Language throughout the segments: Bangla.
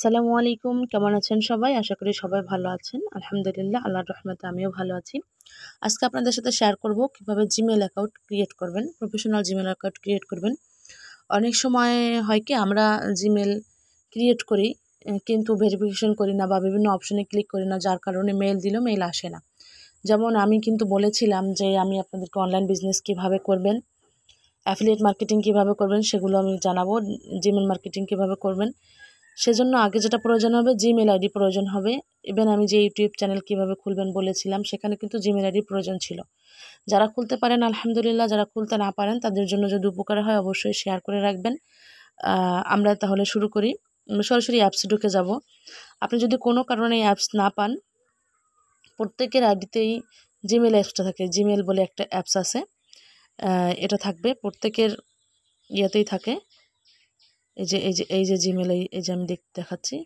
আসসালামু আলাইকুম। কেমন আছেন সবাই? আশা করি সবাই ভালো আছেন। আলহামদুলিল্লাহ, আল্লাহর রহমতে আমিও ভালো আছি। আজকে আপনাদের সাথে শেয়ার করব কীভাবে জিমেল অ্যাকাউন্ট ক্রিয়েট করবেন প্রফেশনাল জিমেল অ্যাকাউন্ট ক্রিয়েট করবেন। অনেক সময় হয় কি, আমরা জিমেল ক্রিয়েট করি কিন্তু ভেরিফিকেশন করি না বা বিভিন্ন অপশনে ক্লিক করি না, যার কারণে মেল দিলেও মেল আসে না। যেমন আমি কিন্তু বলেছিলাম যে আমি আপনাদেরকে অনলাইন বিজনেস কীভাবে করবেন অ্যাফিলিয়েট মার্কেটিং কীভাবে করবেন, সেগুলো আমি জানাব। জিমেল মার্কেটিং কীভাবে করবেন সেজন্য আগে যেটা প্রয়োজন হবে জিমেল আইডি প্রয়োজন হবে। ইভেন আমি যে ইউটিউব চ্যানেল কীভাবে খুলবেন বলেছিলাম, সেখানে কিন্তু জিমেল আইডি প্রয়োজন ছিল। যারা খুলতে পারেন, আলহামদুলিল্লাহ, যারা খুলতে না পারেন, তাদের জন্য যদি উপকার হয়, অবশ্যই শেয়ার করে রাখবেন। আমরা তাহলে শুরু করি। সরাসরি অ্যাপস ঢুকে যাব। আপনি যদি কোনো কারণে অ্যাপস না পান, প্রত্যেকের আইডিতেই জিমেল অ্যাপসটা থাকে। জিমেল বলে একটা অ্যাপস আছে। এটা থাকবে। প্রত্যেকের ইয়েতেই থাকে। এই যে এই যে এই যে জিমেল এই যে আমি দেখ, দেখাচ্ছি,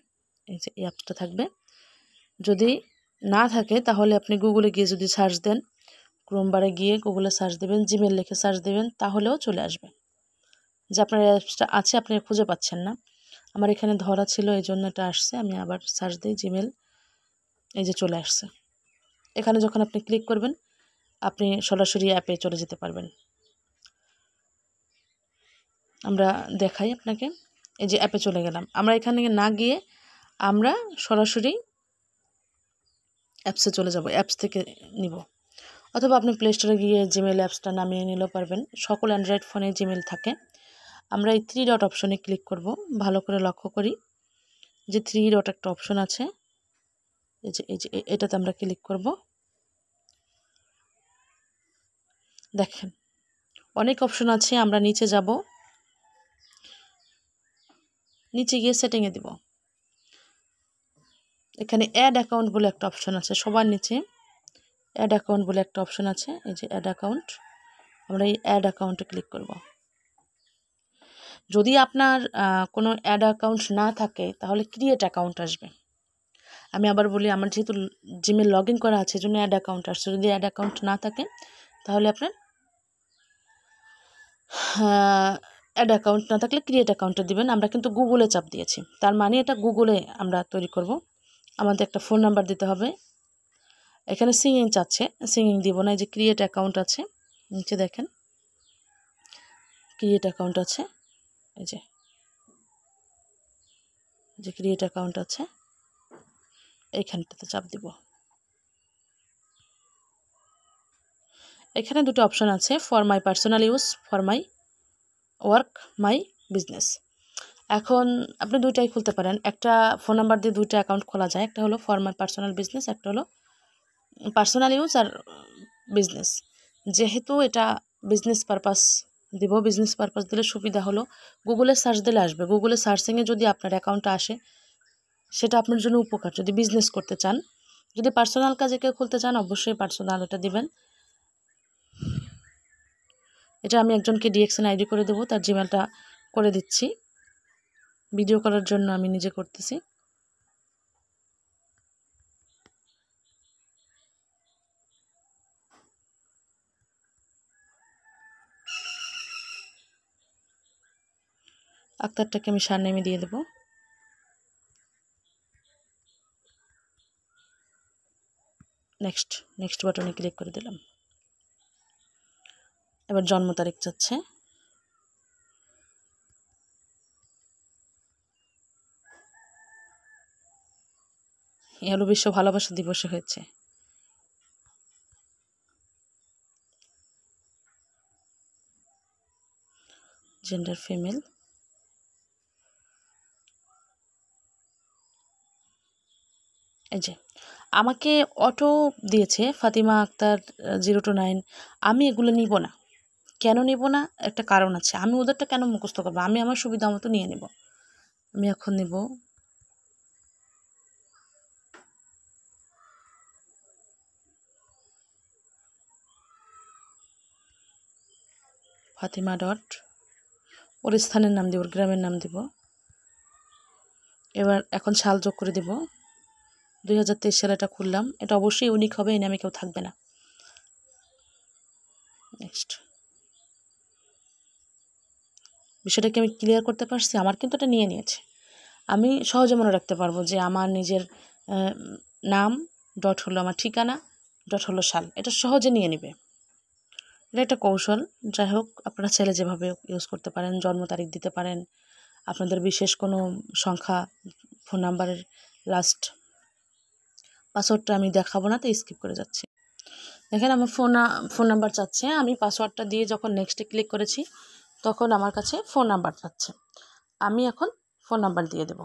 এই যে এই অ্যাপসটা থাকবে। যদি না থাকে তাহলে আপনি গুগলে গিয়ে যদি সার্চ দেন ক্রোমবারে গিয়ে গুগলে সার্চ দেবেন জিমেল লিখে সার্চ দেবেন, তাহলেও চলে আসবে। যে আপনার অ্যাপসটা আছে, আপনি খুঁজে পাচ্ছেন না। আমার এখানে ধরা ছিল, এই জন্য এটা আসছে, আমি আবার সার্চ দিই জিমেল এই যে চলে আসছে। এখানে যখন আপনি ক্লিক করবেন, আপনি সরাসরি অ্যাপে চলে যেতে পারবেন। আমরা দেখাই আপনাকে। এই যে অ্যাপে চলে গেলাম। আমরা এখানে না গিয়ে আমরা সরাসরি অ্যাপসে চলে যাব। অ্যাপস থেকে নিব। অথবা আপনি প্লে স্টোরে গিয়ে জিমেল অ্যাপসটা নামিয়ে নিলেও পারবেন। সকল অ্যান্ড্রয়েড ফোনে জিমেল থাকে। আমরা এই থ্রি ডট অপশনে ক্লিক করব। ভালো করে লক্ষ্য করি যে থ্রি ডট একটা অপশন আছে। এই যে এই যে এটাতে আমরা ক্লিক করব। দেখেন, অনেক অপশন আছে। আমরা নিচে যাব। নিচে গিয়ে সেটিংয়ে দিব। এখানে অ্যাড অ্যাকাউন্ট বলে একটা অপশন আছে, সবার নিচে অ্যাড অ্যাকাউন্ট বলে একটা অপশন আছে, এই যে অ্যাড অ্যাকাউন্ট আমরা এই অ্যাড অ্যাকাউন্টে ক্লিক করব। যদি আপনার কোনো অ্যাড অ্যাকাউন্ট না থাকে, তাহলে ক্রিয়েট অ্যাকাউন্ট আসবে। আমি আবার বলি, আমার যেহেতু জিমে লগ ইন করা আছে জন্য অ্যাড অ্যাকাউন্ট আসছে। যদি অ্যাড অ্যাকাউন্ট না থাকে, তাহলে আপনার অ্যাড অ্যাকাউন্ট না থাকলে ক্রিয়েট অ্যাকাউন্টে দিবেন। আমরা কিন্তু গুগলে চাপ দিয়েছি। তার মানে এটা গুগলে আমরা তৈরি করব। আমাদের একটা ফোন নাম্বার দিতে হবে। এখানে সিঙ্গিং চাচ্ছে। সিঙ্গিং দিব না, এই যে ক্রিয়েট অ্যাকাউন্ট আছে। নিচে দেখেন। ক্রিয়েট অ্যাকাউন্ট আছে। এই যে। যে ক্রিয়েট অ্যাকাউন্ট আছে। এইখানটাতে চাপ দিব। এখানে দুটো অপশন আছে। For my personal use for my work my business এখন আপনি দুইটাই খুলতে পারেন। একটা ফোন নাম্বার দিয়ে দুইটা অ্যাকাউন্ট খোলা যায়। একটা হলো ফর মাই পার্সোনাল বিজনেস একটা হলো পার্সোনাল ইউজ আর বিজনেস যেহেতু এটা বিজনেস পারপাস দিব বিজনেস পারপাস দিলে সুবিধা হলো গুগলে সার্চ দিলে আসবে। গুগলে সার্চিংয়ে যদি আপনার অ্যাকাউন্টটা আসে, সেটা আপনার জন্য উপকার। যদি বিজনেস করতে চান, যদি পার্সোনাল কাজে কেউ খুলতে চান, অবশ্যই পার্সোনাল এটা দিবেন। এটা আমি একজনকে ডিএক্সএন আইডি করে দেবো, তার জিমেলটা করে দিচ্ছি। ভিডিও করার জন্য আমি নিজে করতেছি। আক্তারটাকে আমি সার নেমে দিয়ে দেবো। নেক্সট নেক্সট বাটনে ক্লিক করে দিলাম। এবার জন্ম তারিখ চাচ্ছে এ বিশ্ব ভালোবাসা দিবসে হয়েছে। জেন্ডার ফিমেল এই যে, আমাকে অটো দিয়েছে Fatima Akter zero two nine আমি এগুলো নিব না। কেন নেব না? একটা কারণ আছে। আমি ওদেরটা কেন মুখস্থ করব? আমি আমার সুবিধা মতো নিয়ে নেব। আমি এখন নেব ফাতিমা ডট। ওর স্থানের নাম দিব, ওর গ্রামের নাম দিব। এবার এখন সাল যোগ করে দেব। দুই হাজার তেইশ সালে এটা খুললাম। এটা অবশ্যই ইউনিক হবে এই নামে কেউ থাকবে না। নেক্সট বিষয়টাকে আমি ক্লিয়ার করতে পারছি, আমার কিন্তু এটা নিয়ে নিয়েছে। আমি সহজে মনে রাখতে পারব যে আমার নিজের নাম ডট হলো আমার ঠিকানা ডট হলো সাল। এটা সহজে নিয়ে নেবে। এটা একটা কৌশল। যাই হোক, আপনারা ছেলে যেভাবে ইউজ করতে পারেন, জন্ম তারিখ দিতে পারেন, আপনাদের বিশেষ কোনো সংখ্যা ফোন নাম্বারের লাস্ট পাসওয়ার্ডটা আমি দেখাবো না, তো স্কিপ করে যাচ্ছি। দেখেন, আমার ফোন ফোন নাম্বার চাচ্ছে। আমি পাসওয়ার্ডটা দিয়ে যখন নেক্সটে ক্লিক করেছি তখন আমার কাছে ফোন নাম্বার চাচ্ছে আমি এখন ফোন নাম্বার দিয়ে দেব।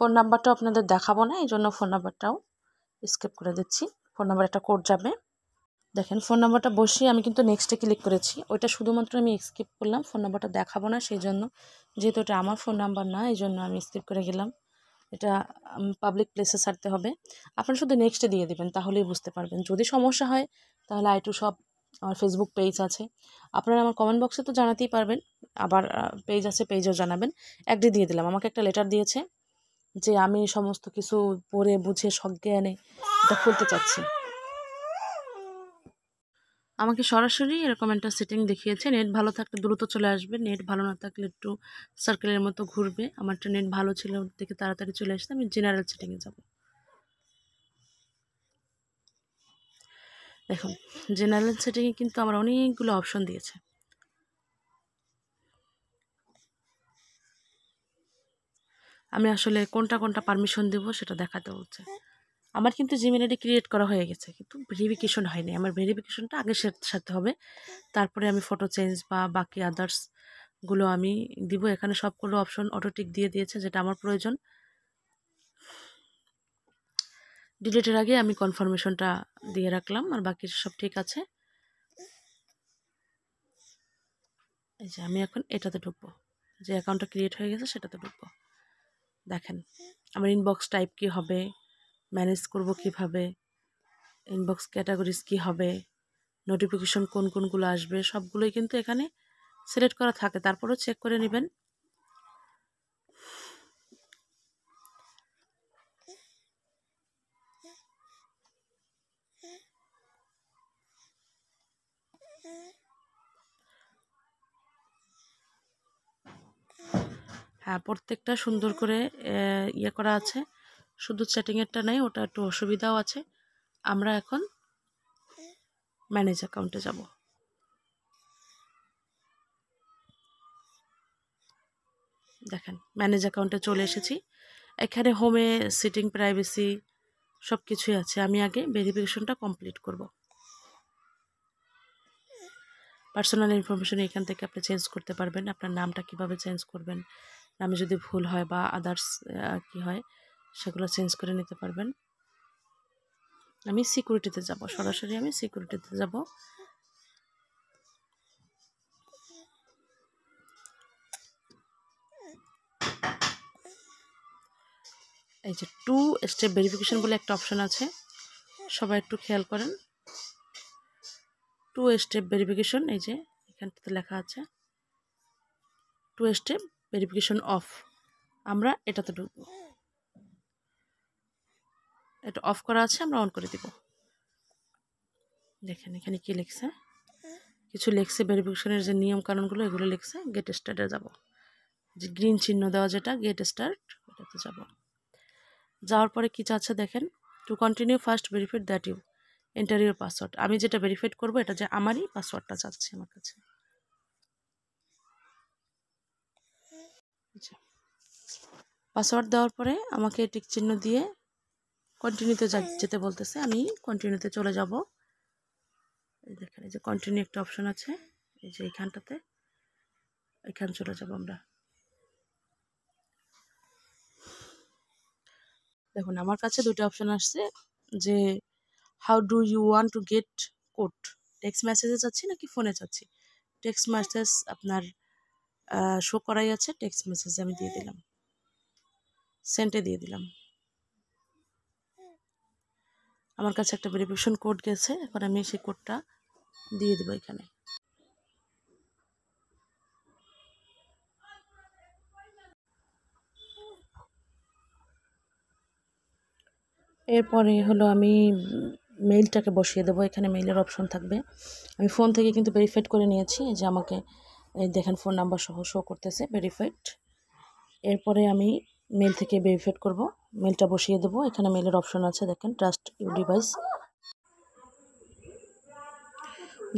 ফোন নাম্বারটাও আপনাদের দেখাবো না এই জন্য ফোন নাম্বারটাও স্কিপ করে দিচ্ছি। ফোন নাম্বার একটা কোড যাবে। দেখেন ফোন নাম্বারটা বসিয়ে আমি কিন্তু নেক্সটে ক্লিক করেছি। ওইটা শুধুমাত্র আমি স্কিপ করলাম ফোন নাম্বারটা দেখাবো না সেই জন্য যেহেতু এটা আমার ফোন নাম্বার না এই জন্য আমি স্কিপ করে গেলাম। এটা পাবলিক প্লেসে ছাড়তে হবে। আপনারা শুধু নেক্সটে দিয়ে দেবেন, তাহলেই বুঝতে পারবেন। যদি সমস্যা হয়, তাহলে আই টু সব আমার ফেসবুক পেজ আছে। আপনারা আমার কমেন্ট বক্সে তো জানাতেই পারবেন। আবার পেজ আছে পেজও জানাবেন। একটি দিয়ে দিলাম। আমাকে একটা লেটার দিয়েছে যে আমি সমস্ত কিছু পড়ে, বুঝে, সজ্ঞানে এটা খুলতে চাচ্ছি। আমাকে সরাসরি এরকম একটা সেটিং দেখিয়েছে। নেট ভালো থাকলে দ্রুত চলে আসবে। নেট ভালো না থাকলে একটু সার্কেলের মতো ঘুরবে। আমারটা নেট ভালো ছিল থেকে তাড়াতাড়ি চলে আসতে আমি জেনারেল সেটিংয়ে যাব। দেখুন জেনারেল সেটিংয়ে কিন্তু আমার অনেকগুলো অপশন দিয়েছে। আমি আসলে কোনটা কোনটা পারমিশন দেব সেটা দেখাতে হচ্ছে আমার কিন্তু জিমেল আইডি ক্রিয়েট করা হয়ে গেছে, কিন্তু ভেরিফিকেশন হয়নি। আমার ভেরিফিকেশনটা আগে সাথে হবে। তারপরে আমি ফটো চেঞ্জ বা বাকি আদার্সগুলো আমি দিব। এখানে সবগুলো অপশন অটোটিক দিয়ে দিয়েছে, যেটা আমার প্রয়োজন। ডিলিটের আগে আমি কনফার্মেশনটা দিয়ে রাখলাম, আর বাকি সব ঠিক আছে। এই যে আমি এখন এটাতে ঢুকবো। যে অ্যাকাউন্টটা ক্রিয়েট হয়ে গেছে সেটাতে ঢুকবো। দেখেন, আমার ইনবক্স টাইপ কি হবে ম্যানেজ করব কীভাবে ইনবক্স ক্যাটাগরিজ কি হবে নোটিফিকেশন কোন কোনগুলো আসবে, সবগুলোই কিন্তু এখানে সিলেক্ট করা থাকে। তারপরেও চেক করে নেবেন। প্রত্যেকটা সুন্দর করে ইয়ে করা আছে। শুধু চ্যাটিংয়েরটা নেই, ওটা একটু অসুবিধাও আছে। আমরা এখন ম্যানেজ অ্যাকাউন্টে যাব। দেখেন ম্যানেজ অ্যাকাউন্টে চলে এসেছি। এখানে হোমে সিটিং প্রাইভেসি সব কিছুই আছে। আমি আগে ভেরিফিকেশনটা কমপ্লিট করব। পার্সোনাল ইনফরমেশন এখান থেকে আপনি চেঞ্জ করতে পারবেন। আপনার নামটা কীভাবে চেঞ্জ করবেন? নামে যদি ভুল হয় বা আদার্স কি হয়, সেগুলো চেঞ্জ করে নিতে পারবেন। আমি সিকিউরিটিতে যাব, সরাসরি আমি সিকিউরিটিতে যাব। এই যে টু স্টেপ ভেরিফিকেশন বলে একটা অপশন আছে, সবাই একটু খেয়াল করেন। টু স্টেপ ভেরিফিকেশন এই যে এখানটাতে লেখা আছে। টু স্টেপ ভেরিফিকেশন অফ আমরা এটাতে ঢুকবো। এটা অফ করা আছে, আমরা অন করে দিব। দেখেন, এখানে কি লিখছে? কিছু লেখছে ভেরিফিকেশনের যে নিয়ম কানুনগুলো এগুলো লিখছে গেট স্টার্টে যাব। যে গ্রিন চিহ্ন দেওয়া যেটা গেট স্টার্ট ওটাতে যাব। যাওয়ার পরে কী চাচ্ছে দেখেন? To continue first verified that you enter your password আমি যেটা ভেরিফাইড করব, এটা যে আমারই পাসওয়ার্ডটা চাচ্ছে আমার কাছে। পাসওয়ার্ড দেওয়ার পরে আমাকে টিক চিহ্ন দিয়ে কন্টিনিউতে যেতে বলতেছে, আমি কন্টিনিউতে চলে যাব। এই দেখেন, এই যে কন্টিনিউ একটা অপশন আছে, এই যে এইখানটাতে, এখান চলে যাব আমরা। দেখুন, আমার কাছে দুটো অপশন আসছে, যে how do you want to get code text মেসেজে চাচ্ছি নাকি ফোনে চাচ্ছি টেক্সট মেসেজ আপনার শো করাই আছে টেক্সট মেসেজ আমি দিয়ে দিলাম। সেন্টে দিয়ে দিলাম। আমার কাছে একটা ভেরিফিকেশন কোড গেছে, এখন আমি সেই কোডটা দিয়ে দেবো এখানে। এরপরে হলো আমি মেইলটাকে বসিয়ে দেবো, এখানে মেইলের অপশন থাকবে। আমি ফোন থেকে কিন্তু ভেরিফাইড করে নিয়েছি যে আমাকে দেখেন ফোন নাম্বার সহ শো করতেছে, ভেরিফাইড। এরপরে আমি মেল থেকে ভেরিফাইড করব। মেলটা বসিয়ে দেবো। এখানে মেলের অপশন আছে, দেখেন ট্রাস্ট ইউ ডিভাইস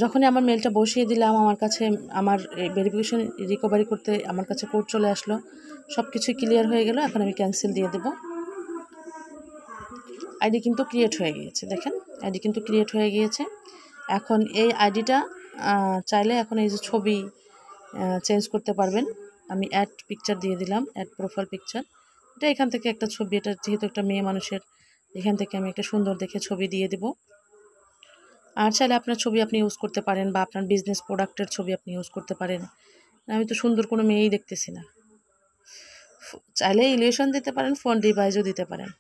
যখনই আমার মেলটা বসিয়ে দিলাম, আমার কাছে, আমার ভেরিফিকেশন রিকভারি করতে আমার কাছে কোড চলে আসলো। সব কিছুই ক্লিয়ার হয়ে গেল, এখন আমি ক্যান্সেল দিয়ে দেবো। আইডি কিন্তু ক্রিয়েট হয়ে গিয়েছে, দেখেন। আইডি কিন্তু ক্রিয়েট হয়ে গিয়েছে। এখন এই আইডিটা চাইলে এখন এই যে ছবি চেঞ্জ করতে পারবেন। আমি অ্যাড পিকচার দিয়ে দিলাম অ্যাড প্রোফাইল পিকচার এটা এখান থেকে একটা ছবি, এটা যেহেতু একটা মেয়ে মানুষের, এখান থেকে আমি একটা সুন্দর দেখে ছবি দিয়ে দেব। আর চাইলে আপনার ছবি আপনি ইউজ করতে পারেন বা আপনার বিজনেস প্রোডাক্টের ছবি আপনি ইউজ করতে পারেন। আমি তো সুন্দর কোনো মেয়েই দেখতেছি না। চাইলে ইলিউশন দিতে পারেন ফোন ডিভাইসও দিতে পারেন।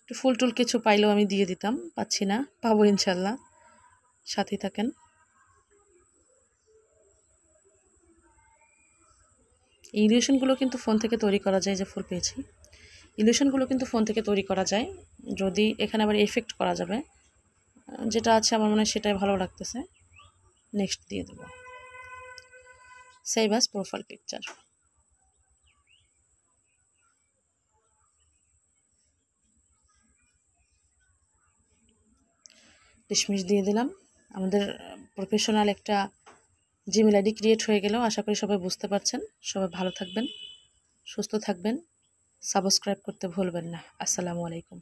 একটু ফুল টুল কিছু পাইলেও আমি দিয়ে দিতাম, পাচ্ছি না, পাবো ইনশাল্লাহ। সাথে থাকেন। ইলিউশনগুলো কিন্তু ফোন থেকে তৈরি করা যায় যে ফুল পেয়েছি। ইলিউশনগুলো কিন্তু ফোন থেকে তৈরি করা যায়। যদি এখানে আবার এফেক্ট করা যাবে, যেটা আছে আমার মনে হয় সেটাই ভালো লাগতেছে। নেক্সট দিয়ে দেবো। Save as profile picture dismiss দিয়ে দিলাম। আমাদের প্রফেশনাল একটা জিমেল আইডি ক্রিয়েট হয়ে গেলেও আশা করি সবাই বুঝতে পারছেন। সবাই ভালো থাকবেন, সুস্থ থাকবেন সাবস্ক্রাইব করতে ভুলবেন না। আসসালামু আলাইকুম।